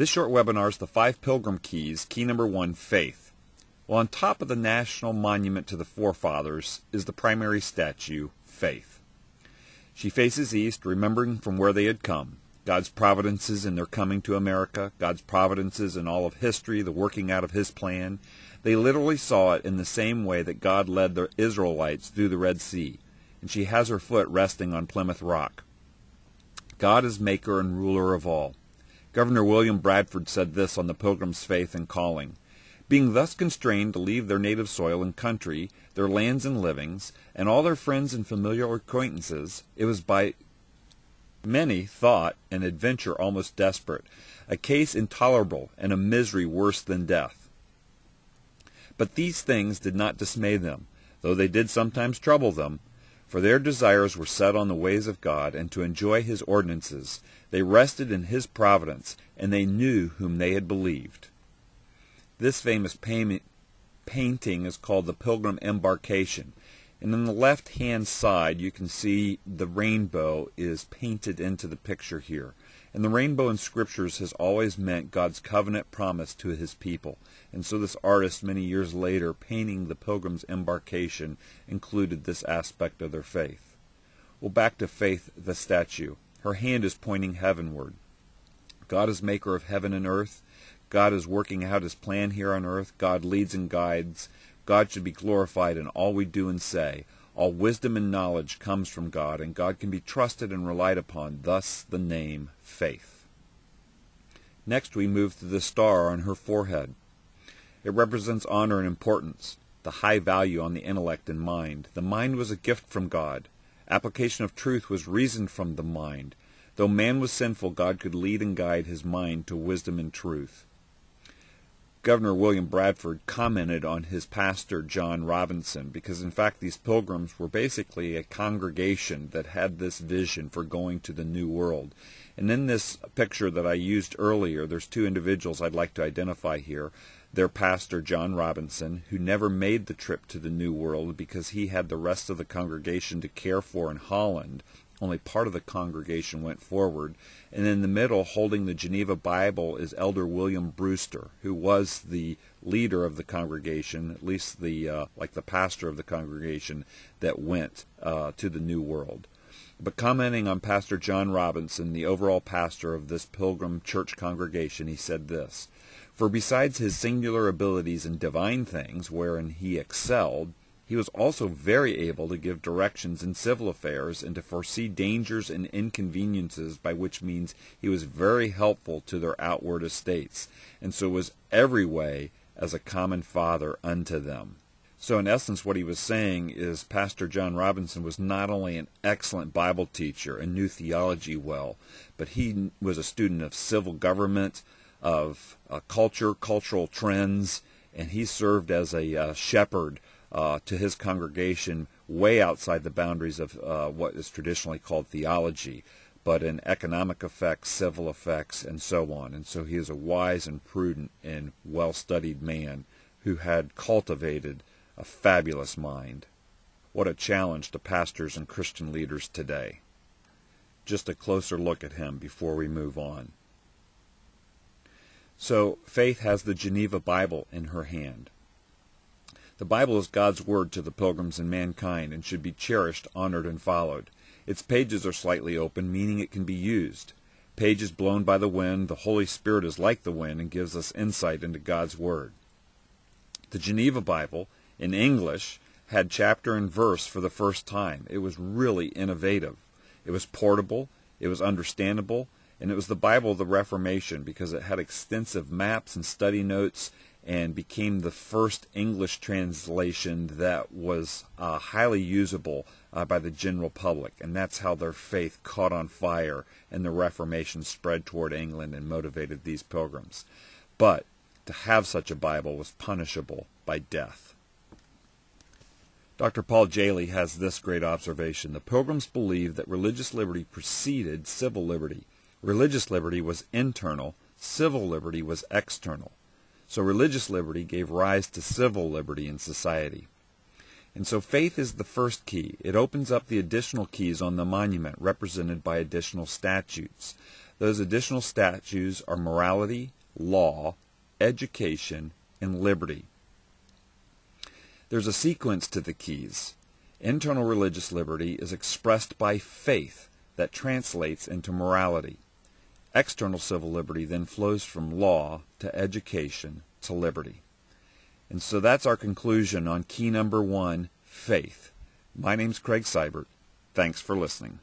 This short webinar is the five pilgrim keys. Key number one, faith. Well, on top of the national monument to the forefathers is the primary statue, faith. She faces east, remembering from where they had come. God's providences in their coming to America, God's providences in all of history, the working out of His plan. They literally saw it in the same way that God led the Israelites through the Red Sea, and she has her foot resting on Plymouth Rock. God is maker and ruler of all. Governor William Bradford said this on the Pilgrim's Faith and Calling. Being thus constrained to leave their native soil and country, their lands and livings, and all their friends and familiar acquaintances, it was by many thought an adventure almost desperate, a case intolerable, and a misery worse than death. But these things did not dismay them, though they did sometimes trouble them, for their desires were set on the ways of God, and to enjoy his ordinances. They rested in his providence, and they knew whom they had believed. This famous painting is called the Pilgrim Embarkation. And on the left hand side, you can see the rainbow is painted into the picture here. And the rainbow in scriptures has always meant God's covenant promise to his people. And so this artist, many years later, painting the pilgrim's embarkation, included this aspect of their faith. Well, back to faith, the statue. Her hand is pointing heavenward. God is maker of heaven and earth. God is working out his plan here on earth. God leads and guides. God should be glorified in all we do and say. All wisdom and knowledge comes from God, and God can be trusted and relied upon, thus the name faith. Next, we move to the star on her forehead. It represents honor and importance, the high value on the intellect and mind. The mind was a gift from God. Application of truth was reasoned from the mind. Though man was sinful, God could lead and guide his mind to wisdom and truth. Governor William Bradford commented on his pastor John Robinson because, in fact, these pilgrims were basically a congregation that had this vision for going to the New World. And in this picture that I used earlier, there's two individuals I'd like to identify here. Their pastor, John Robinson, who never made the trip to the New World because he had the rest of the congregation to care for in Holland only part of the congregation went forward. And in the middle, holding the Geneva Bible, is Elder William Brewster, who was the leader of the congregation, at least the uh, like the pastor of the congregation that went uh, to the New World. But commenting on Pastor John Robinson, the overall pastor of this Pilgrim Church congregation, he said this For besides his singular abilities in divine things, wherein he excelled, he was also very able to give directions in civil affairs and to foresee dangers and inconveniences, by which means he was very helpful to their outward estates, and so was every way as a common father unto them. So, in essence, what he was saying is Pastor John Robinson was not only an excellent Bible teacher and knew theology well, but he was a student of civil government, of uh, culture, cultural trends, and he served as a uh, shepherd uh, to his congregation way outside the boundaries of uh, what is traditionally called theology, but in economic effects, civil effects, and so on. And so he is a wise and prudent and well studied man who had cultivated a fabulous mind. What a challenge to pastors and Christian leaders today. Just a closer look at him before we move on. So, Faith has the Geneva Bible in her hand. The Bible is God's word to the pilgrims and mankind and should be cherished, honored, and followed. Its pages are slightly open, meaning it can be used. Pages blown by the wind, the Holy Spirit is like the wind and gives us insight into God's word. The Geneva Bible, in English, had chapter and verse for the first time. It was really innovative. It was portable, it was understandable, and it was the Bible of the Reformation because it had extensive maps and study notes and became the first English translation that was uh, highly usable uh, by the general public. And that's how their faith caught on fire and the Reformation spread toward England and motivated these pilgrims. But to have such a Bible was punishable by death. Dr. Paul Jehle has this great observation. The pilgrims believed that religious liberty preceded civil liberty. Religious liberty was internal, civil liberty was external. So religious liberty gave rise to civil liberty in society. And so faith is the first key. It opens up the additional keys on the monument represented by additional statutes. Those additional statues are morality, law, education, and liberty. There's a sequence to the keys. Internal religious liberty is expressed by faith that translates into morality. External civil liberty then flows from law to education to liberty. And so that's our conclusion on key number one, faith. My name's Craig Seibert. Thanks for listening.